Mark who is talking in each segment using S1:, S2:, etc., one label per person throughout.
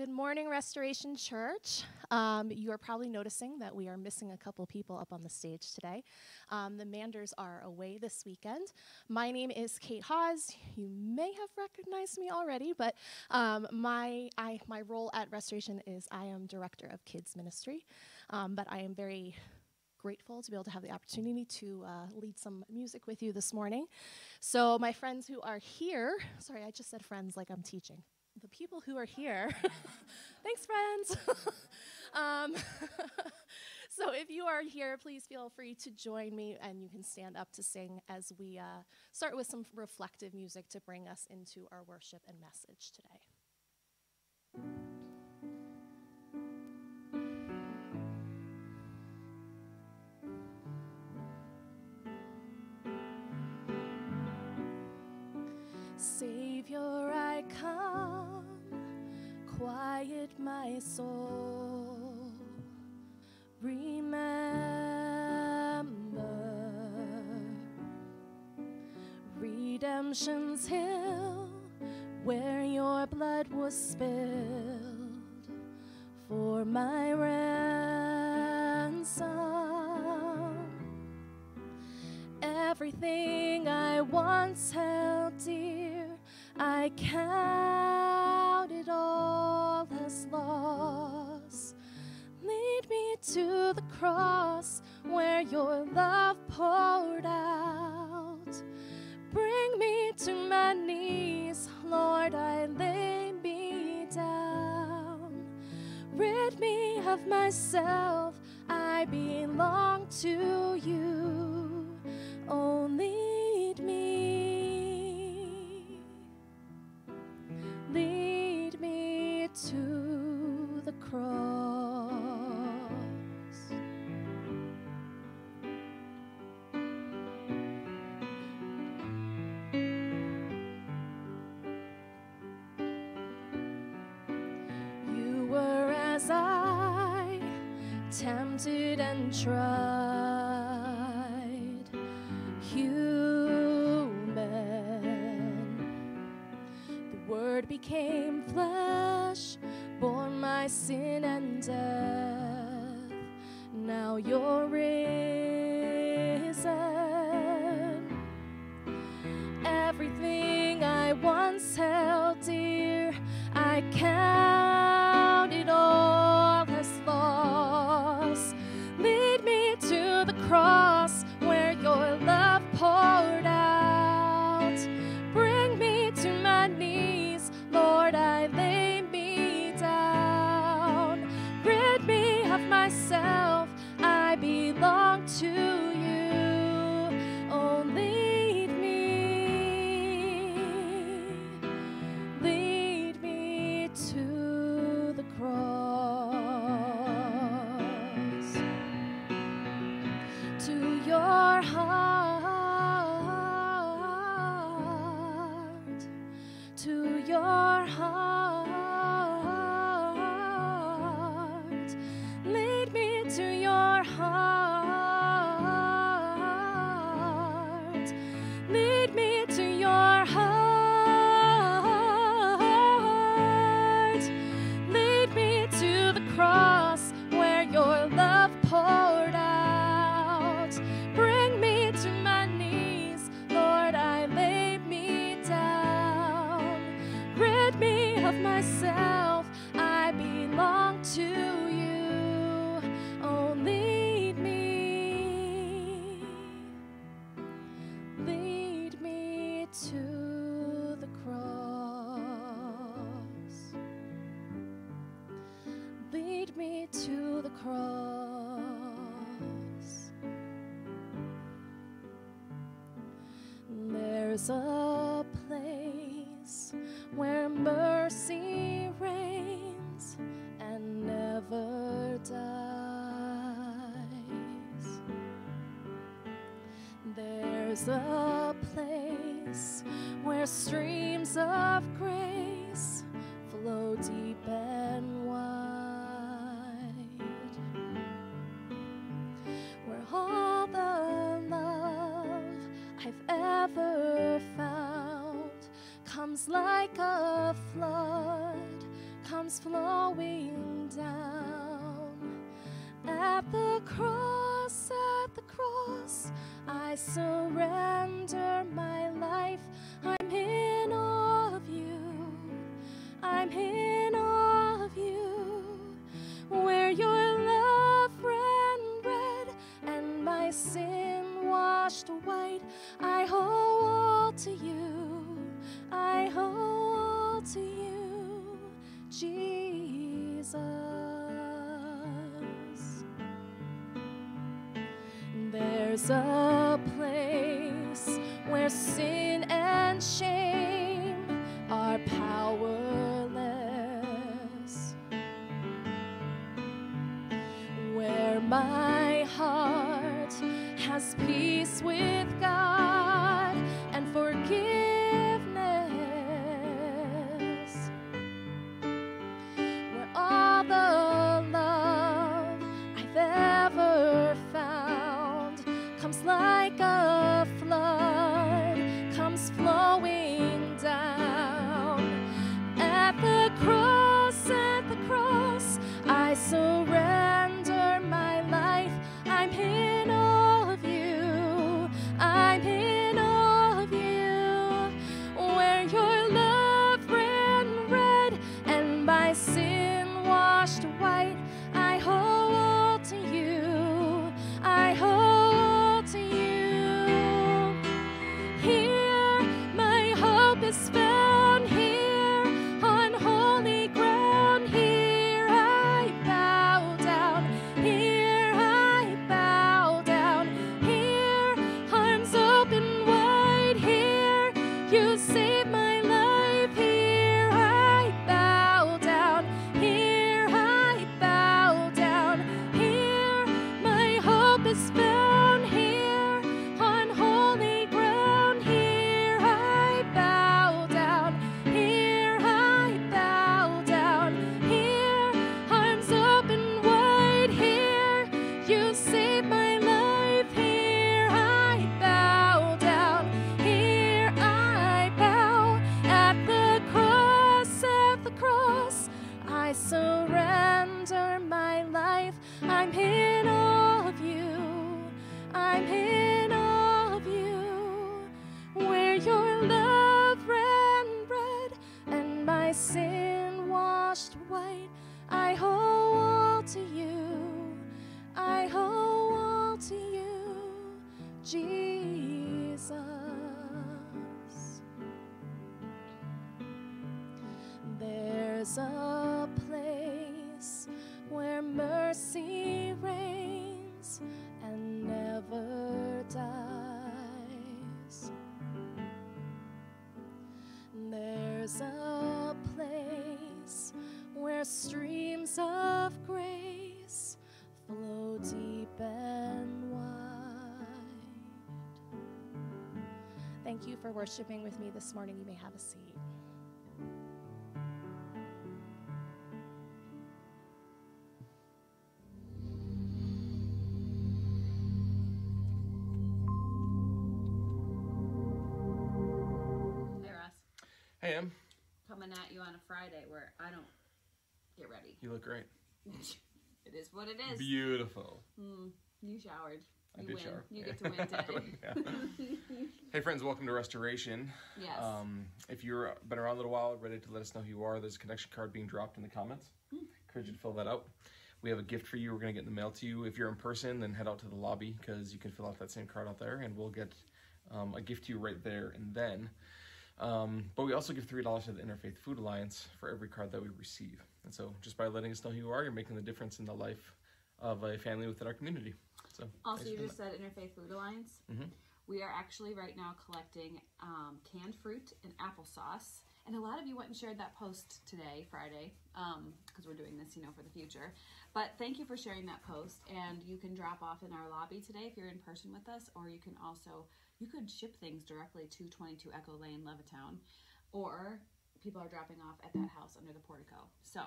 S1: Good morning, Restoration Church. Um, you are probably noticing that we are missing a couple people up on the stage today. Um, the Manders are away this weekend. My name is Kate Hawes. You may have recognized me already, but um, my, I, my role at Restoration is I am Director of Kids Ministry. Um, but I am very grateful to be able to have the opportunity to uh, lead some music with you this morning. So, my friends who are here, sorry, I just said friends like I'm teaching the people who are here, thanks, friends. um, so, if you are here, please feel free to join me and you can stand up to sing as we uh, start with some reflective music to bring us into our worship and message today. Savior, I come, quiet my soul. Remember redemption's hill where your blood was spilled for my ransom. Everything I once held dear, I as loss. Lead me to the cross where your love poured out. Bring me to my knees, Lord, I lay me down. Rid me of myself, I belong to you. Oh, cross. You were as I, tempted and tried, human. The Word became flesh, bore my sin and death. Now you're risen. Everything I once held dear, I count There's a place where sin and shame I Jesus. There's a place where mercy reigns and never dies. There's a place where streams of grace Thank you for worshiping with me this morning. You may have a seat.
S2: Hey Ross,
S3: Hey, Em.
S2: coming at you on a Friday where I don't get ready.
S3: You look great.
S2: it is what it is.
S3: Beautiful.
S2: Mm, you showered.
S3: I did
S2: win.
S3: shower.
S2: You
S3: Yeah.
S2: get to win today.
S3: Friends, welcome to Restoration.
S2: yes.
S3: Um, if you've been around a little while, ready to let us know who you are, there's a connection card being dropped in the comments.
S2: Hmm.
S3: Encourage you to fill that out. We have a gift for you. We're going to get in the mail to you. If you're in person, then head out to the lobby because you can fill out that same card out there, and we'll get um, a gift to you right there and then. Um, but we also give three dollars to the Interfaith Food Alliance for every card that we receive. And so, just by letting us know who you are, you're making the difference in the life of a family within our community. So,
S2: also, you just said Interfaith Food Alliance.
S3: Mhm.
S2: We are actually right now collecting um, canned fruit and applesauce. And a lot of you went and shared that post today, Friday, because we're doing this, you know, for the future. But thank you for sharing that post. And you can drop off in our lobby today if you're in person with us, or you can also you could ship things directly to 22 Echo Lane, Levittown, or people are dropping off at that house under the portico. So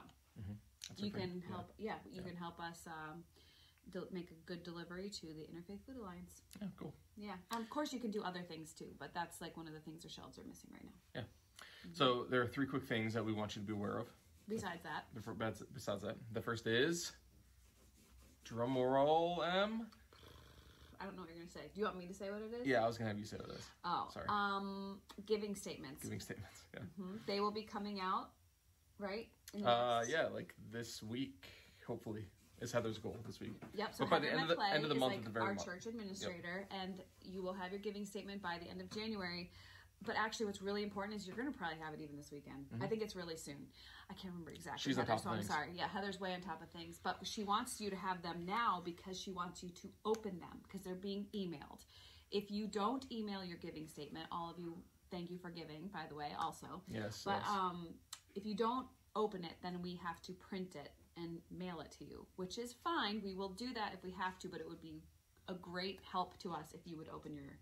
S3: That's
S2: you
S3: a great-
S2: can help. Yeah, you
S3: Yeah.
S2: can help us um, make a good delivery to the Interfaith Food Alliance.
S3: Yeah, cool.
S2: Yeah, and of course you can do other things too, but that's like one of the things our shelves are missing right now. Yeah.
S3: So there are three quick things that we want you to be aware of.
S2: Besides that,
S3: besides that, the first is drum roll M.
S2: I don't know what you're gonna say. Do you want me to say what it is?
S3: Yeah, I was gonna have you say what it is.
S2: Oh,
S3: Sorry.
S2: um, giving statements.
S3: Giving statements. Yeah.
S2: Mhm. They will be coming out, right?
S3: Uh, yeah, like this week, hopefully, is Heather's goal this week.
S2: Yep. So
S3: But by the end of the- end of the month
S2: like
S3: at the very
S2: our
S3: mo-
S2: church administrator, and you will have your giving statement by the end of January. But actually, what's really important is you're going to probably have it even this weekend. I think it's really soon. I can't remember exactly.
S3: Mm-hmm. She's on
S2: Heather,
S3: top
S2: so
S3: of
S2: I'm sorry. Yeah, Heather's way on top of things, but she wants you to have them now because she wants you to open them because they're being emailed. If you don't email your giving statement, all of you, thank you for giving, by the way, also.
S3: Yes.
S2: But
S3: yes.
S2: um, if you don't open it, then we have to print it and mail it to you, which is fine. We will do that if we have to, but it would be a great help to us if you would open your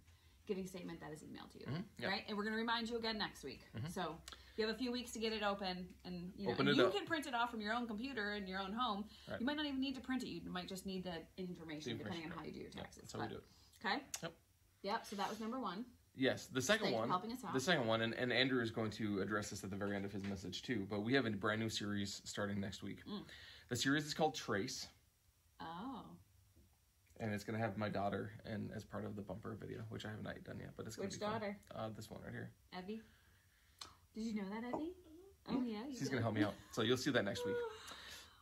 S2: giving statement that is emailed to you,
S3: Mm-hmm. yeah.
S2: right? And we're going to remind you again next week. So you have a few weeks to get it open, and you know
S3: Open
S2: and you can print it off from your own computer in your own home.
S3: Right.
S2: You might not even need to print it. You might just need the information,
S3: The
S2: depending
S3: information,
S2: on how you do your taxes.
S3: that's how we do it.
S2: Okay.
S3: Yep.
S2: Yep. So that was number one.
S3: Yes, the second
S2: Thank you for
S3: one.
S2: helping us out.
S3: The second one, and, and Andrew is going to address this at the very end of his message too. But we have a brand new series starting next week.
S2: Mm.
S3: The series is called Trace,
S2: Oh,
S3: and it's going to have my daughter and as part of the bumper video, which I have not done yet. But it's going
S2: which
S3: to be fun.
S2: daughter?
S3: Uh, this one right here.
S2: Evie. Did you know that, Evie? Oh yeah.
S3: She's
S2: did.
S3: to help me out, so you'll see that next week.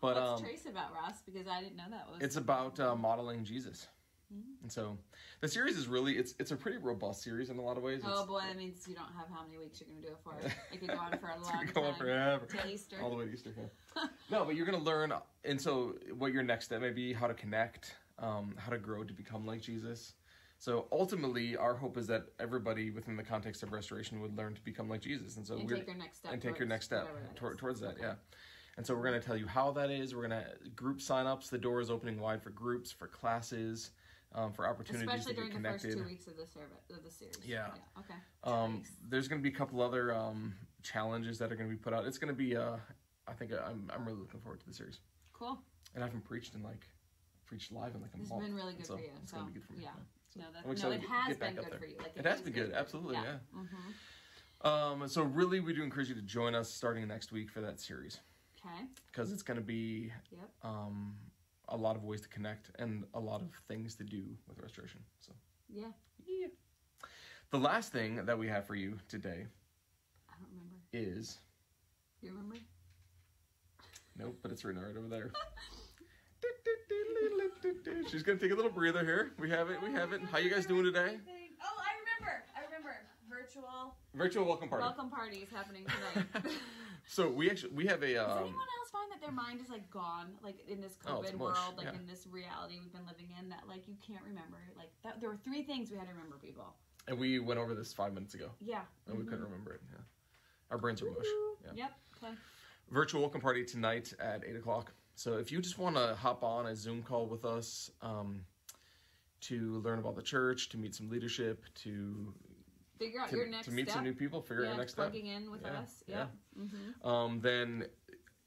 S3: But
S2: What's
S3: um,
S2: Trace about, Ross? Because I didn't know that was.
S3: it's about uh, modeling Jesus.
S2: Mm-hmm.
S3: And so the series is really it's it's a pretty robust series in a lot of ways.
S2: Oh
S3: It's-
S2: boy, that means you don't have how many weeks you're gonna do it for. It could go on for a long
S3: go on
S2: time.
S3: forever.
S2: Till Easter.
S3: All the way to Easter. Yeah. no, but you're gonna learn, and so what your next step may be, how to connect, um, how to grow to become like Jesus. So ultimately, our hope is that everybody within the context of restoration would learn to become like Jesus, and so
S2: and
S3: we're
S2: take your next step.
S3: and take your next step
S2: that
S3: tor- towards that.
S2: Okay.
S3: Yeah. And so we're going to tell you how that is. We're going to group signups. The door is opening wide for groups, for classes, um, for opportunities
S2: Especially
S3: to
S2: during the first two weeks of the service of the series.
S3: Yeah.
S2: Okay.
S3: Um, there's going to be a couple other um, challenges that are going to be put out. It's going to be, uh, I think, uh, I'm, I'm really looking forward to the series.
S2: Cool.
S3: And I haven't preached in like, preached live in like a
S2: It's
S3: month.
S2: It's been really good
S3: so
S2: for you.
S3: It's
S2: So
S3: going to be good for me.
S2: yeah.
S3: So
S2: No, that,
S3: I'm
S2: no, it has
S3: get
S2: been good
S3: there.
S2: for you. Like
S3: It has
S2: is
S3: been good, absolutely,
S2: Yeah. Mm-hmm.
S3: Um, so really, we do encourage you to join us starting next week for that series
S2: Okay.
S3: because it's going to be
S2: Yep.
S3: um, a lot of ways to connect and a lot of things to do with restoration. So,
S2: Yeah.
S3: yeah. The last thing that we have for you today
S2: I don't remember.
S3: is
S2: You remember?
S3: nope, but it's written right over there. She's gonna take a little breather here. We have it. We have it. How you guys doing today?
S2: Oh, I remember. I remember. Virtual
S3: Virtual welcome party.
S2: welcome party is happening tonight.
S3: So we actually we have a
S2: Does
S3: um,
S2: anyone else find that their mind is like gone, like in this
S3: Oh,
S2: COVID
S3: mush,
S2: world, like
S3: yeah.
S2: in this reality we've been living in, that like you can't remember? Like that, there were three things we had to remember, people.
S3: and we went over this five minutes ago
S2: Yeah.
S3: and we couldn't remember it. Yeah, our brains are mush. Yeah.
S2: Yep. Okay.
S3: virtual welcome party tonight at 8 o'clock so if you just want to hop on a zoom call with us um, to learn about the church to meet some leadership to
S2: Figure out
S3: to,
S2: your next
S3: to meet
S2: step.
S3: some new people figure out
S2: yeah,
S3: your next step
S2: plugging in with
S3: Yeah,
S2: us.
S3: yeah.
S2: Mm-hmm.
S3: um, then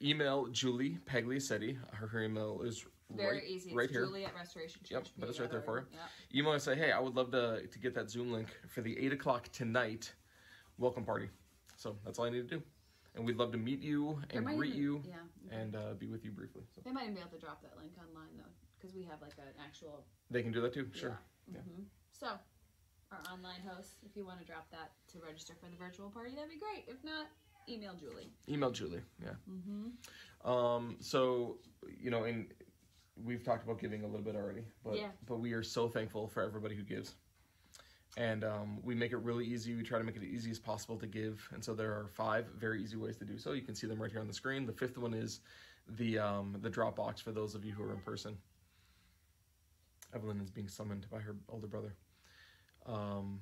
S3: email julie pagliacetti her, her email is
S2: Very
S3: right,
S2: easy. It's
S3: right here
S2: Julie at Restoration Church.
S3: Yep, but it's right there for you.
S2: Yep.
S3: email and say hey i would love to, to get that zoom link for the 8 o'clock tonight welcome party so that's all i need to do and we'd love to meet you and greet
S2: even-
S3: you
S2: Yeah.
S3: and uh, be with you briefly so
S2: They might even be able to drop that link online though, because we have like an actual.
S3: they can do that too sure
S2: Yeah.
S3: Yeah.
S2: hmm So, our online host, if you want to drop that to register for the virtual party, that'd be great. If not, email Julie.
S3: Email Julie. Yeah.
S2: Mm-hmm.
S3: Um. So you know, and we've talked about giving a little bit already, but
S2: Yeah.
S3: but we are so thankful for everybody who gives, and um, we make it really easy. We try to make it as easy as possible to give, and so there are five very easy ways to do so. You can see them right here on the screen. The fifth one is the um, the Dropbox for those of you who are in person. Evelyn is being summoned by her older brother. Um,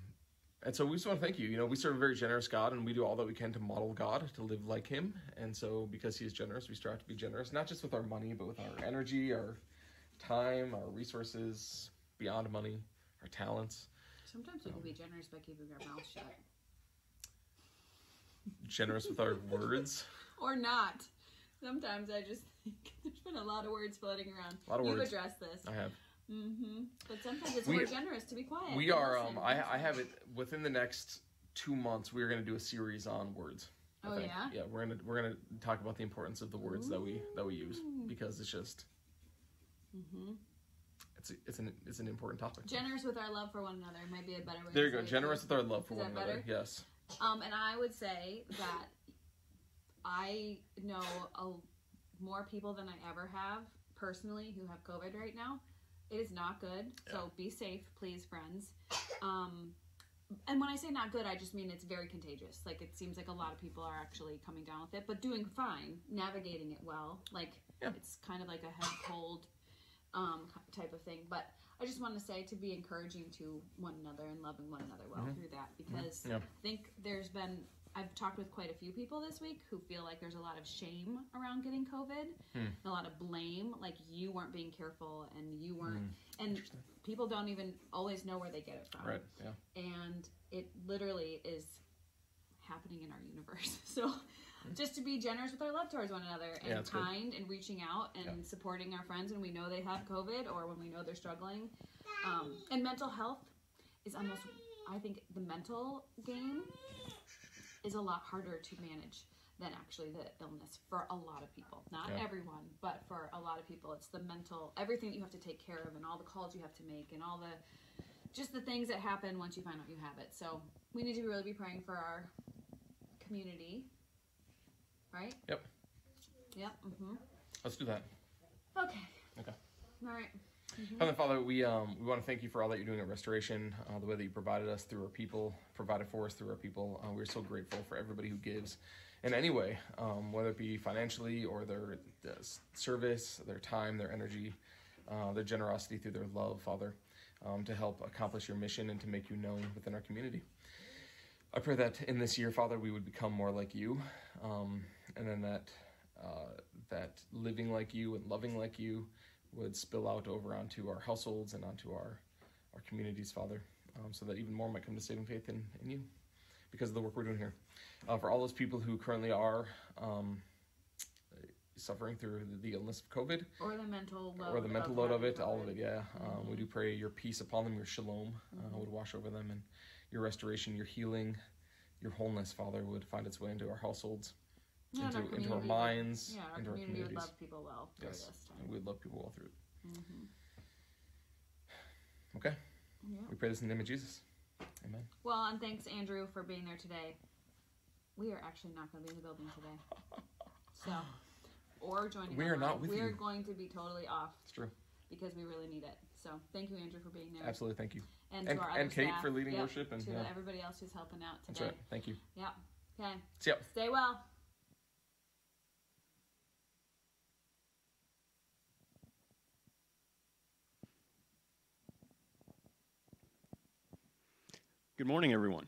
S3: and so we just want to thank you. You know, we serve a very generous God, and we do all that we can to model God, to live like Him. And so, because He is generous, we strive to be generous, not just with our money, but with our energy, our time, our resources, beyond money, our talents.
S2: Sometimes we can be generous by keeping our mouth shut,
S3: Generous with our words.
S2: or not. Sometimes I just think there's been a lot of words floating around.
S3: A lot of
S2: You've
S3: words.
S2: addressed this.
S3: I have.
S2: Mm-hmm. But sometimes it's
S3: We-
S2: more generous to be quiet.
S3: We are. Um, I, I have it within the next two months. We're going to do a series on words. I
S2: Oh,
S3: think.
S2: yeah?
S3: Yeah, we're gonna we're gonna talk about the importance of the words that we that we use because it's just
S2: Mm-hmm.
S3: it's it's an it's an important topic.
S2: Generous with our love for one another might be a better way.
S3: there you go.
S2: it,
S3: Generous
S2: too.
S3: with our love for
S2: Is
S3: one another.
S2: better?
S3: Yes.
S2: Um, and I would say that I know a, more people than I ever have personally who have COVID right now. It is not good. So be safe, please, friends. Um, and when I say not good, I just mean it's very contagious. Like it seems like a lot of people are actually coming down with it, but doing fine, navigating it well. Like
S3: Yeah.
S2: it's kind of like a head cold um, type of thing. But I just want to say to be encouraging to one another and loving one another well through that because
S3: Yeah.
S2: I think there's been I've talked with quite a few people this week who feel like there's a lot of shame around getting COVID,
S3: Hmm.
S2: a lot of blame, like you weren't being careful and you weren't,
S3: Hmm.
S2: and people don't even always know where they get it from,
S3: Right. Yeah.
S2: and it literally is happening in our universe. So, just to be generous with our love towards one another and
S3: Yeah, that's good.
S2: kind and reaching out and
S3: Yeah.
S2: supporting our friends when we know they have COVID or when we know they're struggling. Um, and mental health is almost, I think, the mental game is a lot harder to manage than actually the illness for a lot of people. Not
S3: Yeah.
S2: everyone, but for a lot of people, it's the mental, everything that you have to take care of and all the calls you have to make and all the just the things that happen once you find out you have it. So we need to really be praying for our community, right?
S3: Yep.
S2: Yep. Mm-hmm.
S3: Let's do that.
S2: Okay.
S3: Okay.
S2: All right.
S3: Heavenly Father, we um, we want to thank you for all that you're doing at Restoration, uh, the way that you provided us through our people, provided for us through our people. Uh, we're so grateful for everybody who gives in any way, um, whether it be financially or their service, their time, their energy, uh, their generosity through their love, Father, um, to help accomplish your mission and to make you known within our community. I pray that in this year, Father, we would become more like you, um, and then that uh, that living like you and loving like you would spill out over onto our households and onto our our communities, Father, um, so that even more might come to saving faith in, in you because of the work we're doing here. Uh, for all those people who currently are um, suffering through the, illness of COVID
S2: Or the mental load.
S3: or the mental load of it, all of it, yeah. Um, we do pray your peace upon them, your shalom uh, would wash over them, and your restoration, your healing, your wholeness, Father, would find its way into our households,
S2: Yeah,
S3: into, into our minds,
S2: Yeah, our
S3: into our
S2: community would
S3: communities.
S2: love people well through
S3: Yes,
S2: this time.
S3: and we'd love people well through it.
S2: Mhm.
S3: Okay,
S2: Yeah.
S3: we pray this in the name of Jesus. Amen.
S2: Well, and thanks, Andrew, for being there today. We are actually not going to be in the building today. So, or joining
S3: We are not with
S2: We are
S3: you.
S2: going to be totally off
S3: It's true.
S2: because we really need it. So, thank you, Andrew, for being there.
S3: Absolutely. Thank you.
S2: And,
S3: And-
S2: to our
S3: and
S2: other
S3: Kate
S2: staff.
S3: for leading
S2: Yep,
S3: worship and-
S2: to
S3: yeah.
S2: everybody else who's helping out today.
S3: That's right. Thank you.
S2: Yeah. Okay.
S3: See ya.
S2: Stay well.
S4: Good morning, everyone.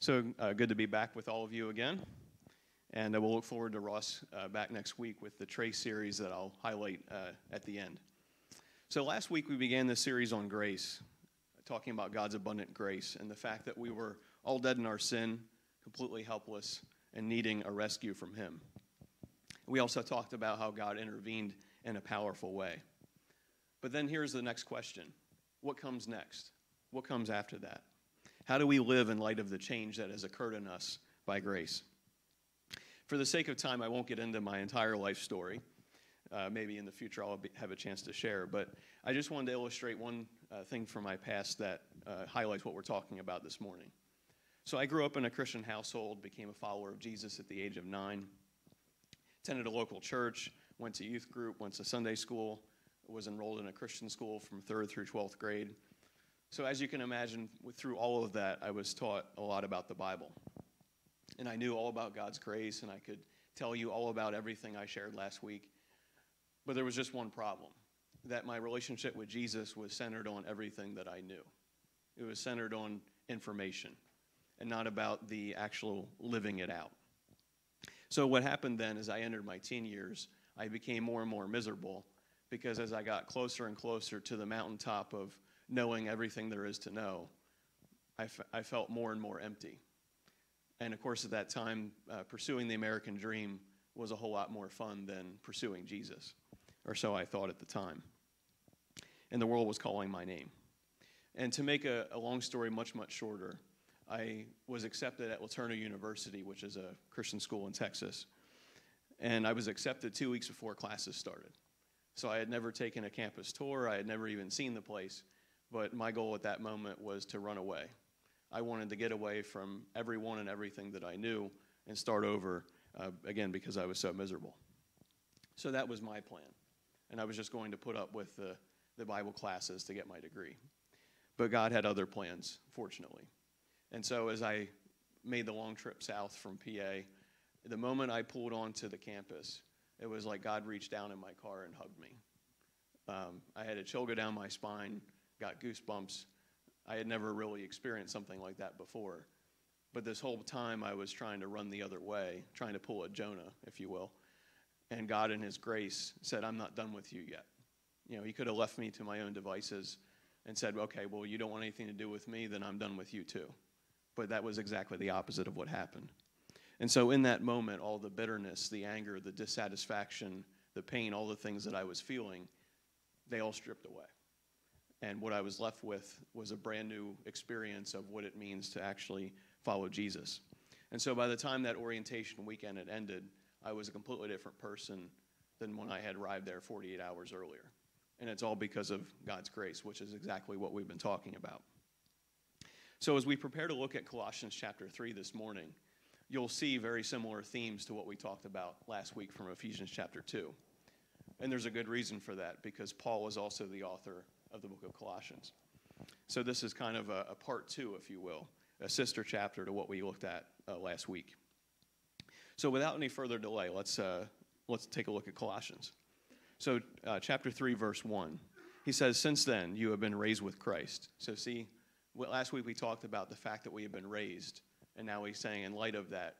S4: So uh, good to be back with all of you again. And uh, we'll look forward to Ross uh, back next week with the Trace series that I'll highlight uh, at the end. So last week we began this series on grace, talking about God's abundant grace and the fact that we were all dead in our sin, completely helpless, and needing a rescue from Him. We also talked about how God intervened in a powerful way. But then here's the next question what comes next? What comes after that? How do we live in light of the change that has occurred in us by grace? For the sake of time, I won't get into my entire life story. Uh, maybe in the future I'll be, have a chance to share. But I just wanted to illustrate one uh, thing from my past that uh, highlights what we're talking about this morning. So I grew up in a Christian household, became a follower of Jesus at the age of nine, attended a local church, went to youth group, went to Sunday school, was enrolled in a Christian school from third through 12th grade. So, as you can imagine, through all of that, I was taught a lot about the Bible. And I knew all about God's grace, and I could tell you all about everything I shared last week. But there was just one problem that my relationship with Jesus was centered on everything that I knew. It was centered on information and not about the actual living it out. So, what happened then is I entered my teen years, I became more and more miserable because as I got closer and closer to the mountaintop of knowing everything there is to know, I, I felt more and more empty. And of course, at that time, uh, pursuing the American dream was a whole lot more fun than pursuing Jesus, or so I thought at the time. And the world was calling my name. And to make a, a long story much, much shorter, I was accepted at LeTourneau University, which is a Christian school in Texas. And I was accepted two weeks before classes started. So I had never taken a campus tour, I had never even seen the place. But my goal at that moment was to run away. I wanted to get away from everyone and everything that I knew and start over uh, again because I was so miserable. So that was my plan. And I was just going to put up with the, the Bible classes to get my degree. But God had other plans, fortunately. And so as I made the long trip south from PA, the moment I pulled onto the campus, it was like God reached down in my car and hugged me. Um, I had a chill go down my spine, got goosebumps. I had never really experienced something like that before. But this whole time I was trying to run the other way, trying to pull a Jonah, if you will. And God, in His grace, said, I'm not done with you yet. You know, He could have left me to my own devices and said, okay, well, you don't want anything to do with me, then I'm done with you too. But that was exactly the opposite of what happened. And so, in that moment, all the bitterness, the anger, the dissatisfaction, the pain, all the things that I was feeling, they all stripped away. And what I was left with was a brand new experience of what it means to actually follow Jesus. And so, by the time that orientation weekend had ended, I was a completely different person than when I had arrived there 48 hours earlier. And it's all because of God's grace, which is exactly what we've been talking about. So, as we prepare to look at Colossians chapter 3 this morning, you'll see very similar themes to what we talked about last week from Ephesians chapter 2. And there's a good reason for that because Paul was also the author of the book of Colossians. So, this is kind of a, a part two, if you will, a sister chapter to what we looked at uh, last week. So, without any further delay, let's, uh, let's take a look at Colossians. So, uh, chapter 3, verse 1, he says, Since then you have been raised with Christ. So, see, last week we talked about the fact that we have been raised, and now he's saying, in light of that,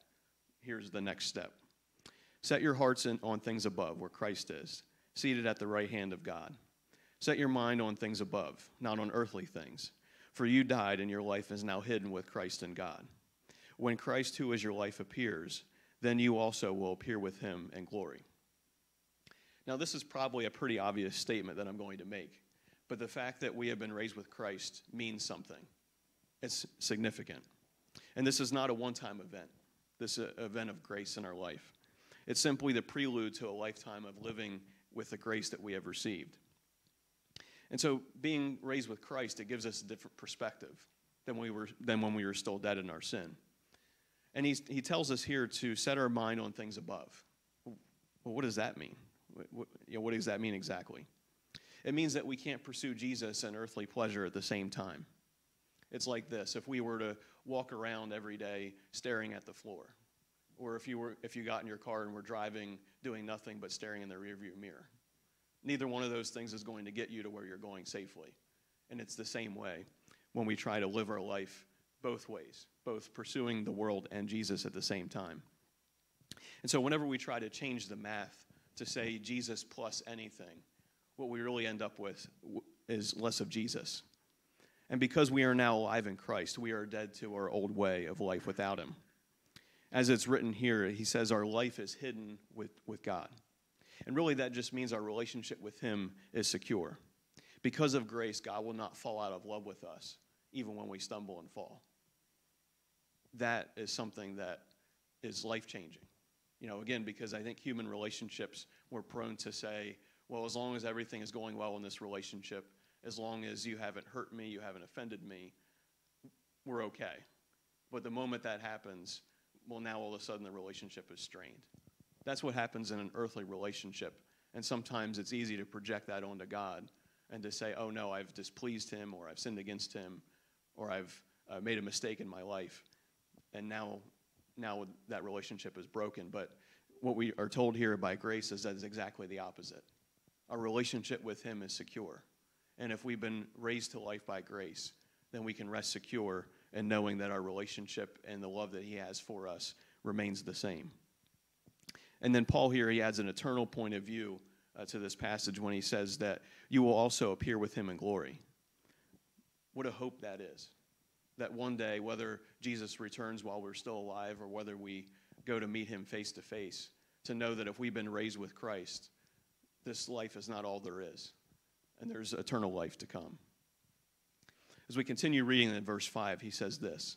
S4: here's the next step. Set your hearts in, on things above, where Christ is, seated at the right hand of God. Set your mind on things above, not on earthly things. For you died, and your life is now hidden with Christ in God. When Christ, who is your life, appears, then you also will appear with him in glory. Now, this is probably a pretty obvious statement that I'm going to make, but the fact that we have been raised with Christ means something. It's significant. And this is not a one time event, this event of grace in our life. It's simply the prelude to a lifetime of living with the grace that we have received. And so, being raised with Christ, it gives us a different perspective than, we were, than when we were still dead in our sin. And he's, he tells us here to set our mind on things above. Well, what does that mean? What, you know, what does that mean exactly? It means that we can't pursue Jesus and earthly pleasure at the same time. It's like this if we were to walk around every day staring at the floor, or if you, were, if you got in your car and were driving doing nothing but staring in the rearview mirror. Neither one of those things is going to get you to where you're going safely. And it's the same way when we try to live our life both ways, both pursuing the world and Jesus at the same time. And so, whenever we try to change the math to say Jesus plus anything, what we really end up with is less of Jesus. And because we are now alive in Christ, we are dead to our old way of life without Him. As it's written here, he says our life is hidden with, with God. And really, that just means our relationship with Him is secure. Because of grace, God will not fall out of love with us, even when we stumble and fall. That is something that is life changing. You know, again, because I think human relationships, we're prone to say, well, as long as everything is going well in this relationship, as long as you haven't hurt me, you haven't offended me, we're okay. But the moment that happens, well, now all of a sudden the relationship is strained. That's what happens in an earthly relationship. And sometimes it's easy to project that onto God and to say, oh no, I've displeased him, or I've sinned against him, or I've uh, made a mistake in my life. And now now that relationship is broken. But what we are told here by grace is that it's exactly the opposite. Our relationship with Him is secure. And if we've been raised to life by grace, then we can rest secure in knowing that our relationship and the love that He has for us remains the same. And then Paul here, he adds an eternal point of view uh, to this passage when he says that you will also appear with Him in glory. What a hope that is that one day, whether Jesus returns while we're still alive or whether we go to meet him face to face, to know that if we've been raised with Christ, this life is not all there is, and there's eternal life to come. As we continue reading in verse 5, he says this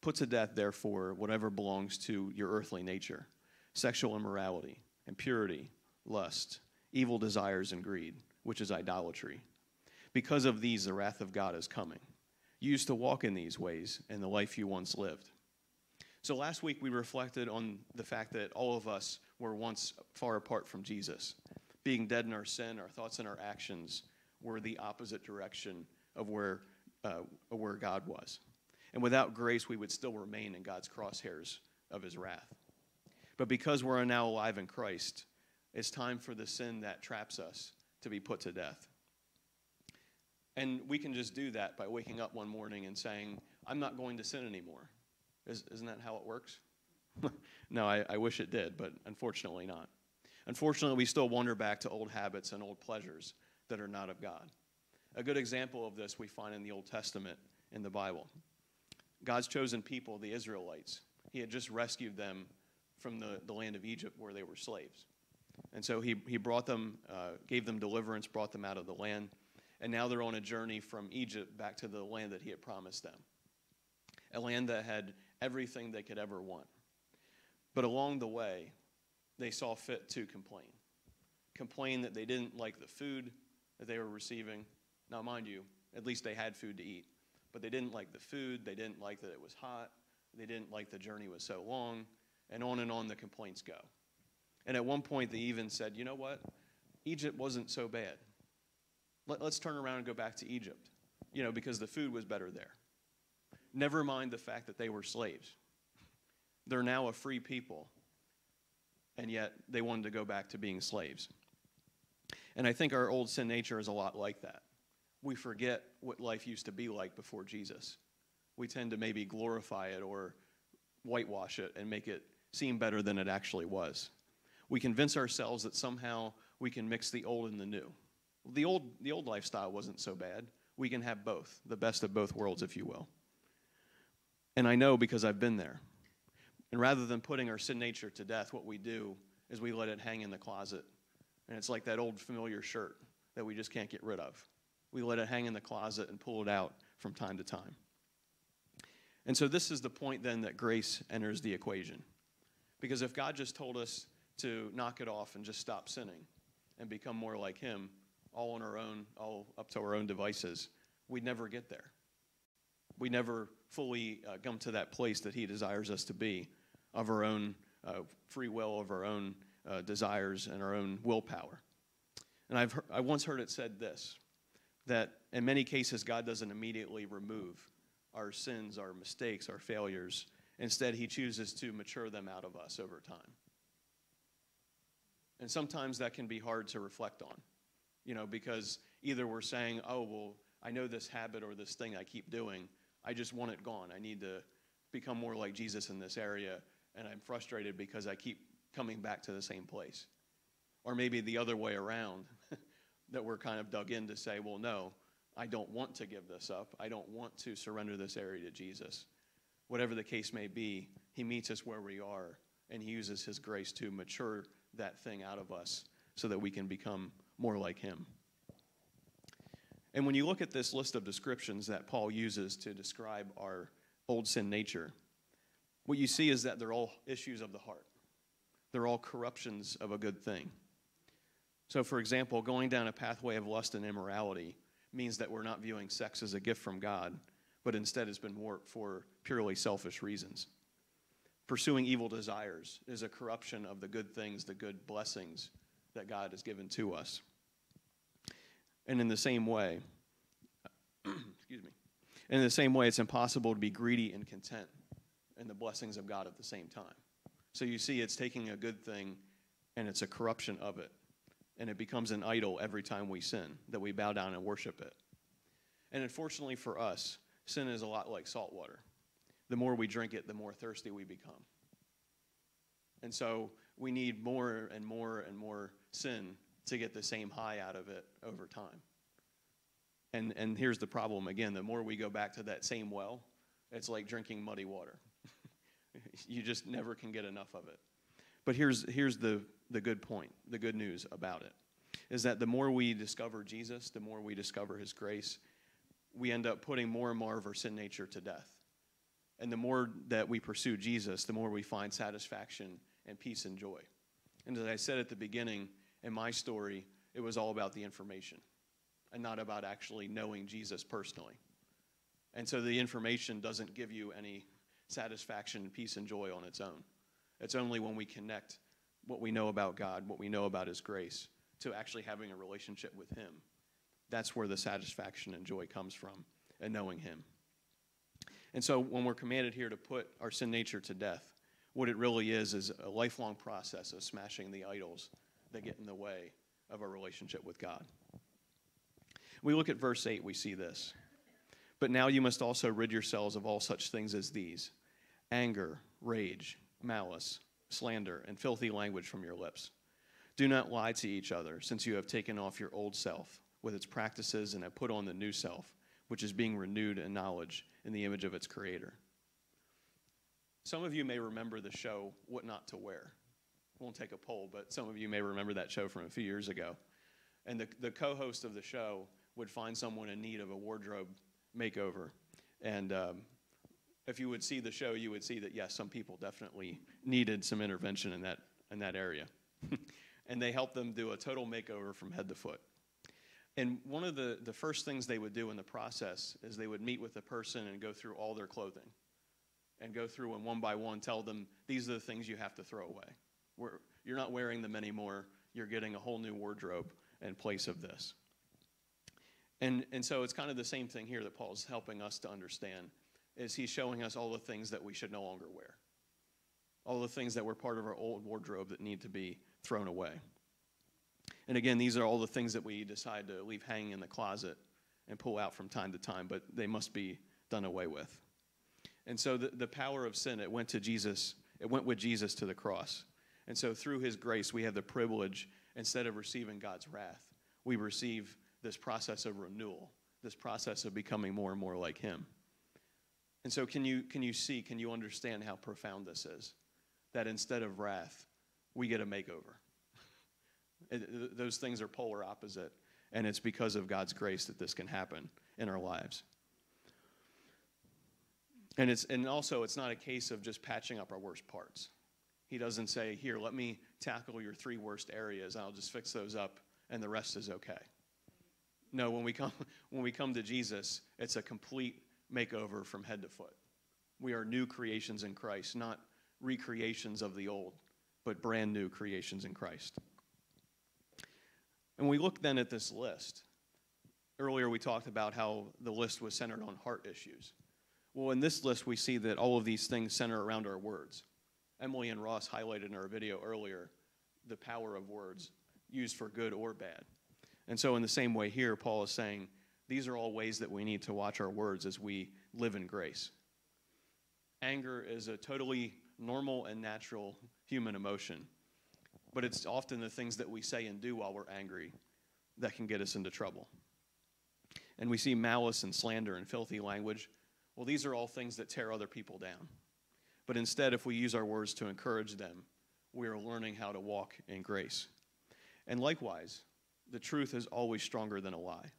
S4: Put to death, therefore, whatever belongs to your earthly nature sexual immorality, impurity, lust, evil desires, and greed, which is idolatry. Because of these, the wrath of God is coming. You used to walk in these ways in the life you once lived. So last week we reflected on the fact that all of us were once far apart from Jesus. Being dead in our sin, our thoughts and our actions were the opposite direction of where, uh, where God was. And without grace, we would still remain in God's crosshairs of his wrath. But because we're now alive in Christ, it's time for the sin that traps us to be put to death. And we can just do that by waking up one morning and saying, I'm not going to sin anymore. Is, not that how it works? no, I, I wish it did, but unfortunately not. Unfortunately, we still wander back to old habits and old pleasures that are not of God. A good example of this we find in the Old Testament in the Bible. God's chosen people, the Israelites, He had just rescued them from the, the land of Egypt where they were slaves. And so he, he brought them, uh, gave them deliverance, brought them out of the land. And now they're on a journey from Egypt back to the land that he had promised them a land that had everything they could ever want. But along the way, they saw fit to complain. Complain that they didn't like the food that they were receiving. Now, mind you, at least they had food to eat. But they didn't like the food. They didn't like that it was hot. They didn't like the journey was so long. And on and on the complaints go. And at one point, they even said, you know what? Egypt wasn't so bad. Let, us turn around and go back to Egypt, you know, because the food was better there. Never mind the fact that they were slaves. They're now a free people, and yet they wanted to go back to being slaves. And I think our old sin nature is a lot like that. We forget what life used to be like before Jesus. We tend to maybe glorify it or whitewash it and make it seem better than it actually was. We convince ourselves that somehow we can mix the old and the new. The old, the old lifestyle wasn't so bad. We can have both, the best of both worlds, if you will. And I know because I've been there. And rather than putting our sin nature to death, what we do is we let it hang in the closet. And it's like that old familiar shirt that we just can't get rid of. We let it hang in the closet and pull it out from time to time. And so this is the point then that grace enters the equation. Because if God just told us to knock it off and just stop sinning and become more like Him, all on our own, all up to our own devices, we'd never get there. We never fully uh, come to that place that He desires us to be of our own uh, free will, of our own uh, desires, and our own willpower. And I've I once heard it said this that in many cases, God doesn't immediately remove our sins, our mistakes, our failures. Instead, He chooses to mature them out of us over time. And sometimes that can be hard to reflect on, you know, because either we're saying, oh, well, I know this habit or this thing I keep doing, I just want it gone. I need to become more like Jesus in this area, and I'm frustrated because I keep coming back to the same place. Or maybe the other way around, that we're kind of dug in to say, well, no, I don't want to give this up. I don't want to surrender this area to Jesus. Whatever the case may be, He meets us where we are, and He uses His grace to mature that thing out of us so that we can become more like Him. And when you look at this list of descriptions that Paul uses to describe our old sin nature, what you see is that they're all issues of the heart. They're all corruptions of a good thing. So, for example, going down a pathway of lust and immorality means that we're not viewing sex as a gift from God, but instead has been warped for purely selfish reasons. Pursuing evil desires is a corruption of the good things, the good blessings that God has given to us. And in the same way, excuse me, in the same way, it's impossible to be greedy and content in the blessings of God at the same time. So you see, it's taking a good thing and it's a corruption of it. And it becomes an idol every time we sin, that we bow down and worship it. And unfortunately for us, sin is a lot like salt water. The more we drink it, the more thirsty we become. And so we need more and more and more sin to get the same high out of it over time. And, and here's the problem again the more we go back to that same well, it's like drinking muddy water. you just never can get enough of it. But here's, here's the, the good point, the good news about it is that the more we discover Jesus, the more we discover his grace, we end up putting more and more of our sin nature to death. And the more that we pursue Jesus, the more we find satisfaction and peace and joy. And as I said at the beginning, in my story, it was all about the information and not about actually knowing Jesus personally. And so the information doesn't give you any satisfaction, and peace, and joy on its own. It's only when we connect what we know about God, what we know about His grace, to actually having a relationship with Him. That's where the satisfaction and joy comes from, and knowing Him. And so when we're commanded here to put our sin nature to death, what it really is is a lifelong process of smashing the idols that get in the way of our relationship with God. We look at verse 8, we see this. But now you must also rid yourselves of all such things as these anger, rage, malice, slander, and filthy language from your lips. Do not lie to each other, since you have taken off your old self with its practices and have put on the new self, which is being renewed in knowledge in the image of its creator. Some of you may remember the show What Not to Wear. I won't take a poll, but some of you may remember that show from a few years ago. And the, the co host of the show would find someone in need of a wardrobe makeover. And um, if you would see the show, you would see that, yes, some people definitely needed some intervention in that, in that area. and they helped them do a total makeover from head to foot. And one of the, the first things they would do in the process is they would meet with the person and go through all their clothing and go through and one by one tell them these are the things you have to throw away. We're, you're not wearing them anymore. You're getting a whole new wardrobe in place of this. And, and so it's kind of the same thing here that Paul's helping us to understand is he's showing us all the things that we should no longer wear. All the things that were part of our old wardrobe that need to be thrown away. And again, these are all the things that we decide to leave hanging in the closet and pull out from time to time, but they must be done away with. And so the, the power of sin, it went to Jesus, it went with Jesus to the cross. And so through his grace, we have the privilege, instead of receiving God's wrath, we receive this process of renewal, this process of becoming more and more like him. And so can you can you see, can you understand how profound this is? That instead of wrath, we get a makeover. It, those things are polar opposite, and it's because of God's grace that this can happen in our lives. And it's and also it's not a case of just patching up our worst parts. He doesn't say, "Here, let me tackle your three worst areas. I'll just fix those up and the rest is okay." No, when we come when we come to Jesus, it's a complete makeover from head to foot. We are new creations in Christ, not recreations of the old, but brand new creations in Christ. And we look then at this list. Earlier, we talked about how the list was centered on heart issues. Well, in this list, we see that all of these things center around our words. Emily and Ross highlighted in our video earlier the power of words, used for good or bad. And so, in the same way, here, Paul is saying these are all ways that we need to watch our words as we live in grace. Anger is a totally normal and natural human emotion but it's often the things that we say and do while we're angry that can get us into trouble. And we see malice and slander and filthy language. Well, these are all things that tear other people down. But instead, if we use our words to encourage them, we are learning how to walk in grace. And likewise, the truth is always stronger than a lie.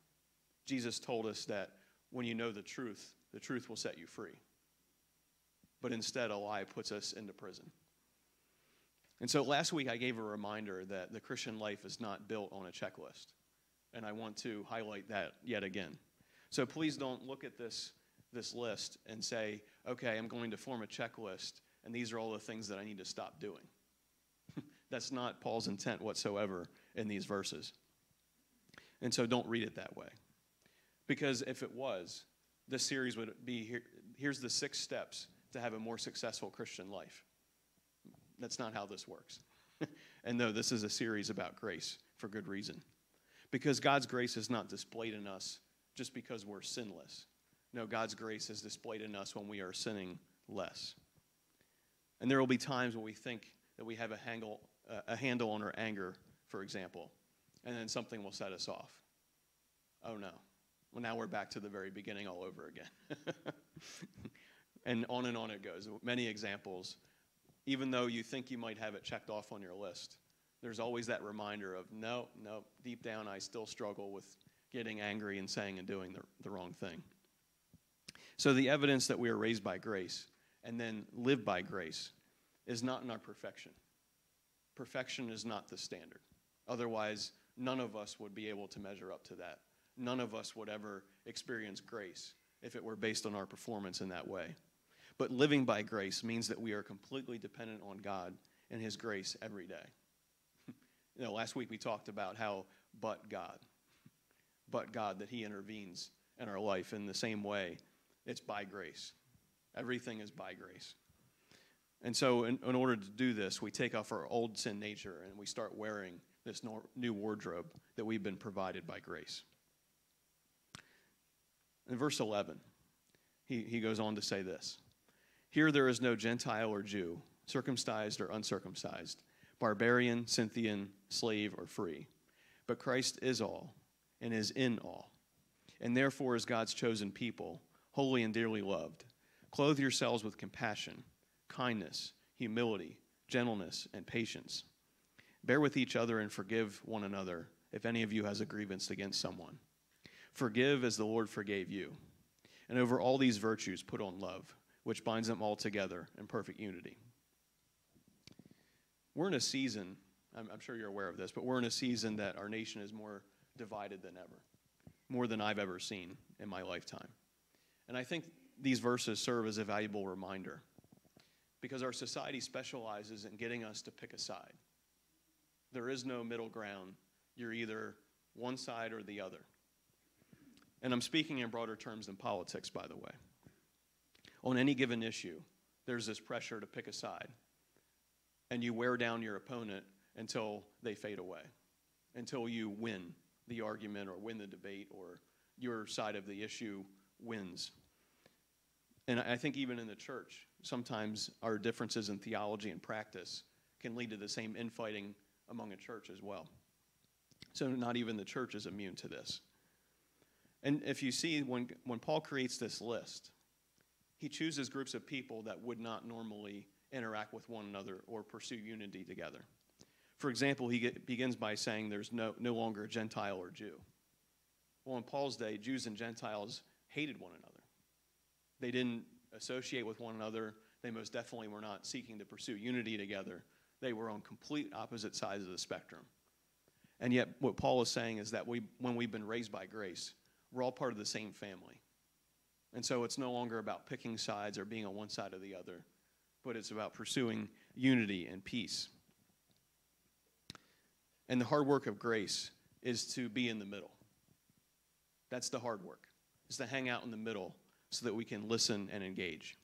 S4: Jesus told us that when you know the truth, the truth will set you free. But instead, a lie puts us into prison. And so last week I gave a reminder that the Christian life is not built on a checklist. And I want to highlight that yet again. So please don't look at this, this list and say, okay, I'm going to form a checklist, and these are all the things that I need to stop doing. That's not Paul's intent whatsoever in these verses. And so don't read it that way. Because if it was, this series would be here, here's the six steps to have a more successful Christian life. That's not how this works. and no, this is a series about grace for good reason. Because God's grace is not displayed in us just because we're sinless. No, God's grace is displayed in us when we are sinning less. And there will be times when we think that we have a handle, a handle on our anger, for example, and then something will set us off. Oh no. Well, now we're back to the very beginning all over again. and on and on it goes. Many examples even though you think you might have it checked off on your list. There's always that reminder of, no, no, deep down, I still struggle with getting angry and saying and doing the, the wrong thing. So the evidence that we are raised by grace and then live by grace is not in our perfection. Perfection is not the standard. Otherwise, none of us would be able to measure up to that. None of us would ever experience grace if it were based on our performance in that way. But living by grace means that we are completely dependent on God and His grace every day. you know, last week we talked about how, but God, but God, that He intervenes in our life in the same way. It's by grace. Everything is by grace. And so, in, in, order to do this, we take off our old sin nature and we start wearing this new wardrobe that we've been provided by grace. In verse 11, he, he goes on to say this Here there is no Gentile or Jew, circumcised or uncircumcised, barbarian, Scythian, slave, or free, but Christ is all and is in all, and therefore is God's chosen people, holy and dearly loved. Clothe yourselves with compassion, kindness, humility, gentleness, and patience. Bear with each other and forgive one another if any of you has a grievance against someone. Forgive as the Lord forgave you. And over all these virtues, put on love, which binds them all together in perfect unity. We're in a season, I'm, I'm, sure you're aware of this, but we're in a season that our nation is more divided than ever, more than I've ever seen in my lifetime. And I think these verses serve as a valuable reminder because our society specializes in getting us to pick a side. There is no middle ground. You're either one side or the other. And I'm speaking in broader terms than politics, by the way. On any given issue, there's this pressure to pick a side. And you wear down your opponent until they fade away, until you win the argument or win the debate or your side of the issue wins. And I think even in the church, sometimes our differences in theology and practice can lead to the same infighting among a church as well. So not even the church is immune to this. And if you see, when, when Paul creates this list, he chooses groups of people that would not normally interact with one another or pursue unity together. For example, he get, begins by saying there's no, no longer a Gentile or Jew. Well, in Paul's day, Jews and Gentiles hated one another. They didn't associate with one another. They most definitely were not seeking to pursue unity together. They were on complete opposite sides of the spectrum. And yet, what Paul is saying is that we, when we've been raised by grace, we're all part of the same family. And so it's no longer about picking sides or being on one side or the other, but it's about pursuing unity and peace. And the hard work of grace is to be in the middle. That's the hard work, is to hang out in the middle so that we can listen and engage.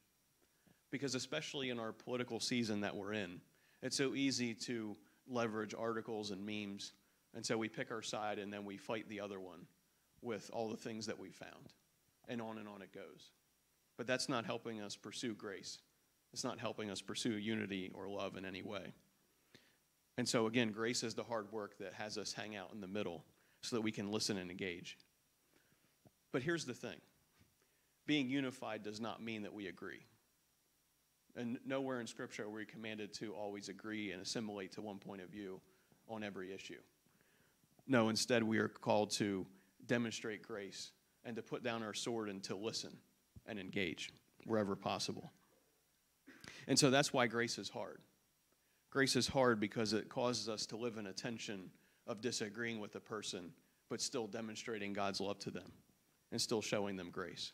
S4: Because, especially in our political season that we're in, it's so easy to leverage articles and memes. And so we pick our side and then we fight the other one with all the things that we found. And on and on it goes. But that's not helping us pursue grace. It's not helping us pursue unity or love in any way. And so, again, grace is the hard work that has us hang out in the middle so that we can listen and engage. But here's the thing being unified does not mean that we agree. And nowhere in Scripture are we commanded to always agree and assimilate to one point of view on every issue. No, instead, we are called to demonstrate grace and to put down our sword and to listen and engage wherever possible. And so that's why grace is hard. Grace is hard because it causes us to live in a tension of disagreeing with a person, but still demonstrating God's love to them and still showing them grace.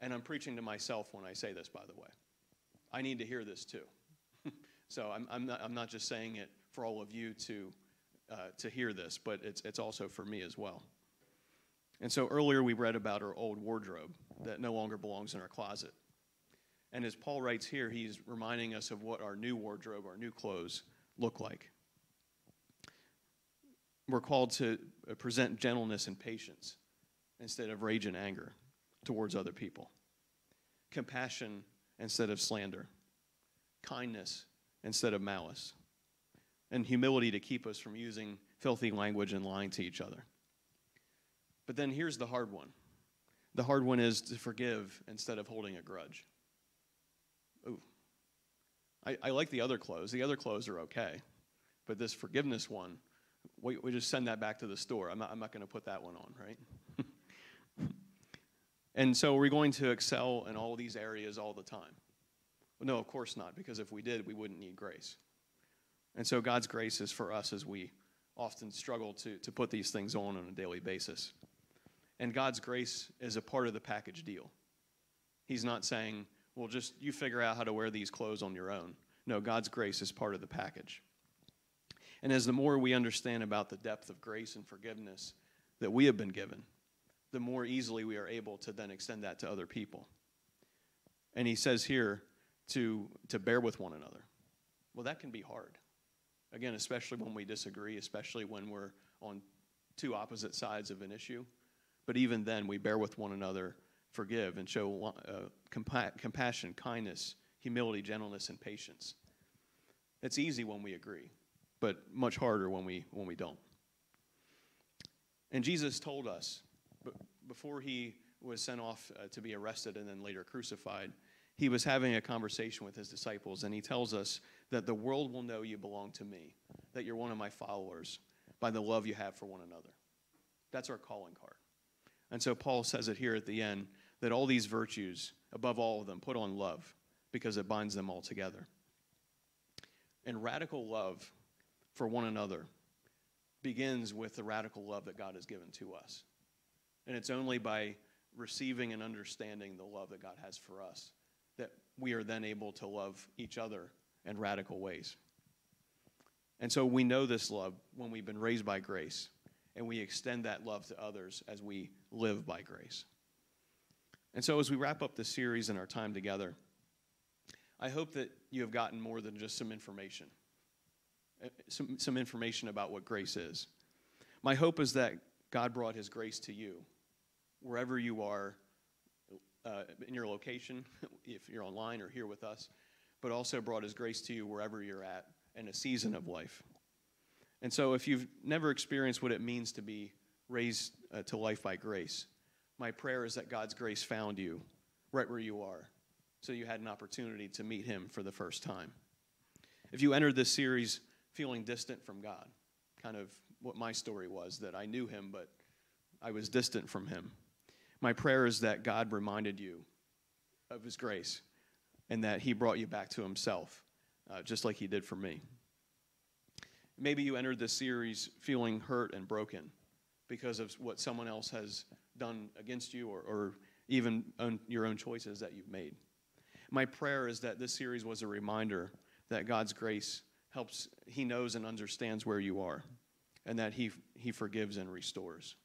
S4: And I'm preaching to myself when I say this, by the way. I need to hear this too. so I'm, I'm, not, I'm not just saying it for all of you to, uh, to hear this, but it's, it's also for me as well. And so earlier we read about our old wardrobe that no longer belongs in our closet. And as Paul writes here, he's reminding us of what our new wardrobe, our new clothes look like. We're called to uh, present gentleness and patience instead of rage and anger towards other people, compassion instead of slander, kindness instead of malice, and humility to keep us from using filthy language and lying to each other. But then here's the hard one the hard one is to forgive instead of holding a grudge. Ooh. I, I like the other clothes. The other clothes are okay. But this forgiveness one, we, we just send that back to the store. I'm not, I'm not going to put that one on, right? And so, are we going to excel in all these areas all the time? Well, no, of course not, because if we did, we wouldn't need grace. And so, God's grace is for us as we often struggle to, to put these things on on a daily basis. And God's grace is a part of the package deal. He's not saying, well, just you figure out how to wear these clothes on your own. No, God's grace is part of the package. And as the more we understand about the depth of grace and forgiveness that we have been given, the more easily we are able to then extend that to other people. And he says here to, to bear with one another. Well, that can be hard. Again, especially when we disagree, especially when we're on two opposite sides of an issue. But even then, we bear with one another, forgive, and show uh, compa- compassion, kindness, humility, gentleness, and patience. It's easy when we agree, but much harder when we, when we don't. And Jesus told us before he was sent off uh, to be arrested and then later crucified, he was having a conversation with his disciples, and he tells us that the world will know you belong to me, that you're one of my followers by the love you have for one another. That's our calling card. And so Paul says it here at the end that all these virtues, above all of them, put on love because it binds them all together. And radical love for one another begins with the radical love that God has given to us. And it's only by receiving and understanding the love that God has for us that we are then able to love each other in radical ways. And so we know this love when we've been raised by grace, and we extend that love to others as we live by grace. And so as we wrap up this series and our time together, I hope that you have gotten more than just some information, uh, some, some information about what grace is. My hope is that God brought his grace to you wherever you are uh, in your location, if you're online or here with us, but also brought His grace to you wherever you're at in a season of life. And so, if you've never experienced what it means to be raised uh, to life by grace, my prayer is that God's grace found you right where you are, so you had an opportunity to meet Him for the first time. If you entered this series feeling distant from God, kind of what my story was, that I knew Him, but I was distant from Him my prayer is that God reminded you of His grace and that He brought you back to Himself, uh, just like He did for me. Maybe you entered this series feeling hurt and broken because of what someone else has done against you or, or even your own choices that you've made. My prayer is that this series was a reminder that God's grace helps, He knows and understands where you are, and that He, he forgives and restores.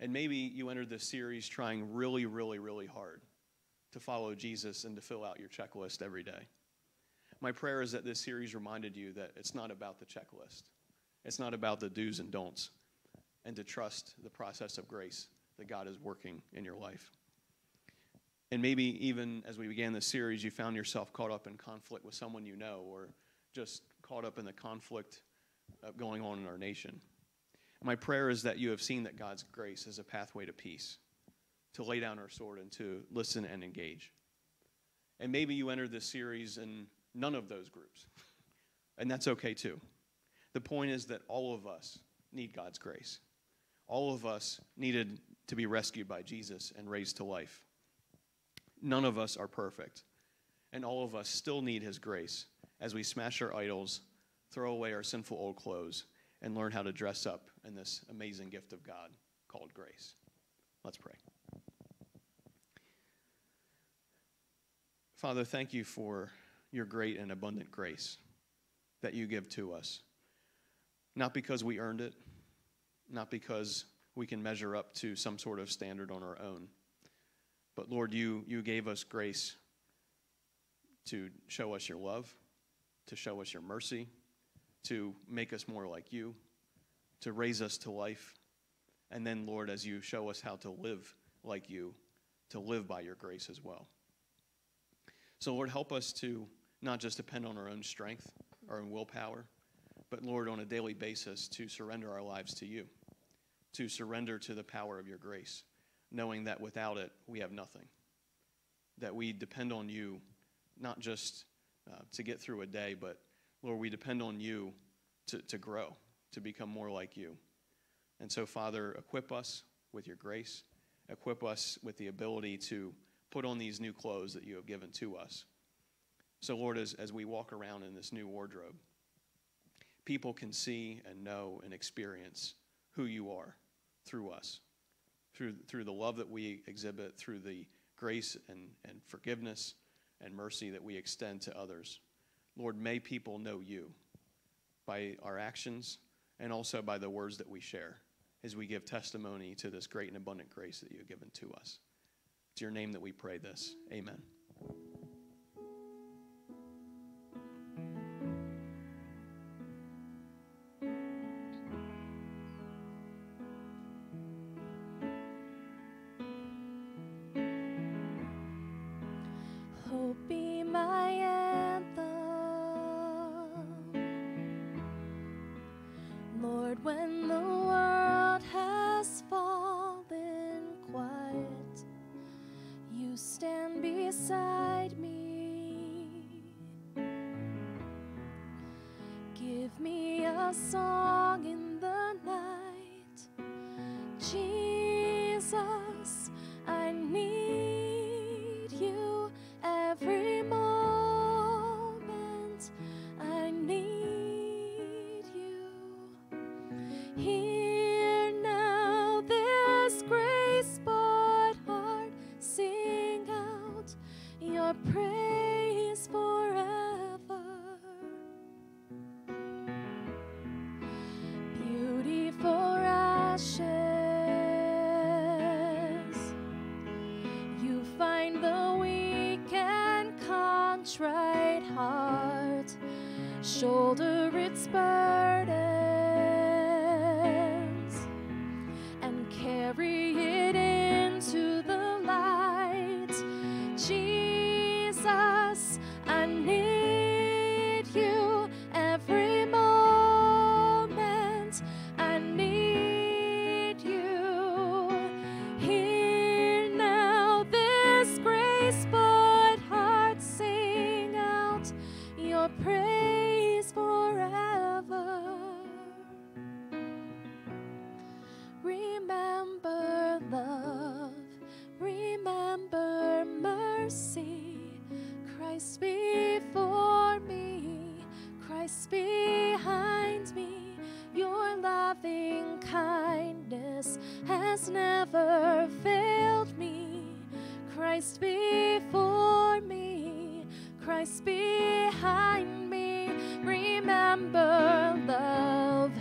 S4: And maybe you entered this series trying really, really, really hard to follow Jesus and to fill out your checklist every day. My prayer is that this series reminded you that it's not about the checklist, it's not about the do's and don'ts, and to trust the process of grace that God is working in your life. And maybe even as we began this series, you found yourself caught up in conflict with someone you know, or just caught up in the conflict going on in our nation. My prayer is that you have seen that God's grace is a pathway to peace, to lay down our sword and to listen and engage. And maybe you entered this series in none of those groups, and that's okay too. The point is that all of us need God's grace. All of us needed to be rescued by Jesus and raised to life. None of us are perfect, and all of us still need His grace as we smash our idols, throw away our sinful old clothes, and learn how to dress up in this amazing gift of God called grace. Let's pray. Father, thank you for your great and abundant grace that you give to us. Not because we earned it, not because we can measure up to some sort of standard on our own, but Lord, you, you gave us grace to show us your love, to show us your mercy, to make us more like you, to raise us to life. And then, Lord, as you show us how to live like you, to live by your grace as well. So, Lord, help us to not just depend on our own strength, our own willpower, but, Lord, on a daily basis to surrender our lives to you, to surrender to the power of your grace, knowing that without it, we have nothing. That we depend on you, not just uh, to get through a day, but Lord, we depend on you to, to grow, to become more like you. And so, Father, equip us with your grace equip us with the ability to put on these new clothes that you have given to us. So, Lord, as, as we walk around in this new wardrobe, people can see and know and experience who you are through us, through, through the love that we exhibit, through the grace and, and forgiveness and mercy that we extend to others. Lord, may people know you by our actions and also by the words that we share as we give testimony to this great and abundant grace that you have given to us. It's your name that we pray this. Amen.
S1: Shoulder never failed me. Christ before me, Christ behind me. Remember love,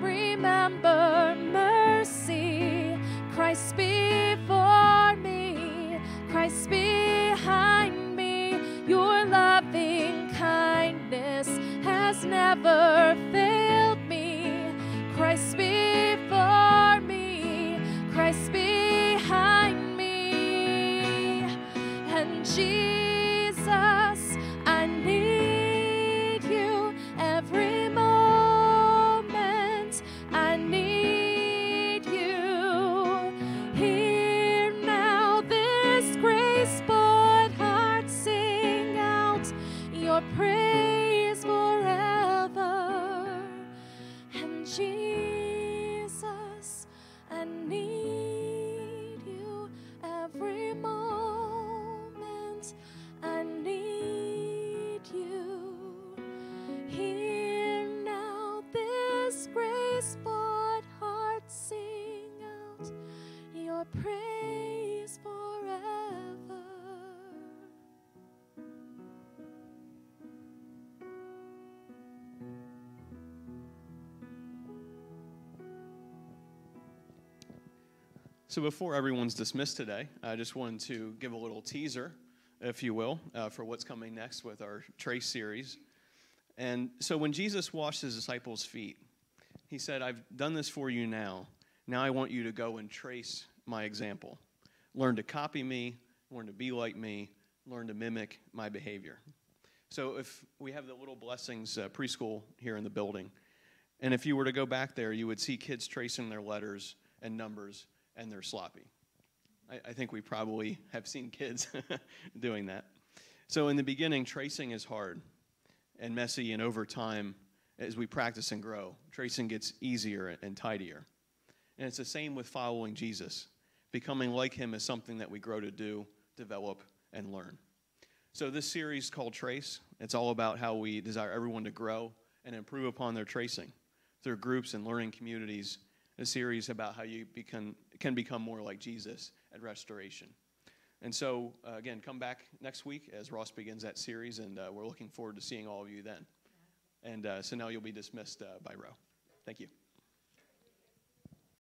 S1: remember mercy. Christ before me, Christ behind me. Your loving kindness has never
S4: So, before everyone's dismissed today, I just wanted to give a little teaser, if you will, uh, for what's coming next with our Trace series. And so, when Jesus washed his disciples' feet, he said, I've done this for you now. Now I want you to go and trace my example. Learn to copy me, learn to be like me, learn to mimic my behavior. So, if we have the little blessings uh, preschool here in the building, and if you were to go back there, you would see kids tracing their letters and numbers and they're sloppy. I, I think we probably have seen kids doing that. So, in the beginning, tracing is hard and messy, and over time, as we practice and grow, tracing gets easier and tidier. And it's the same with following Jesus. becoming like him is something that we grow to do, develop, and learn. So, this series called Trace, it's all about how we desire everyone to grow and improve upon their tracing through groups and learning communities. A series about how you become, can become more like Jesus at restoration. And so, uh, again, come back next week as Ross begins that series, and uh, we're looking forward to seeing all of you then. And uh, so now you'll be dismissed uh, by Roe. Thank you.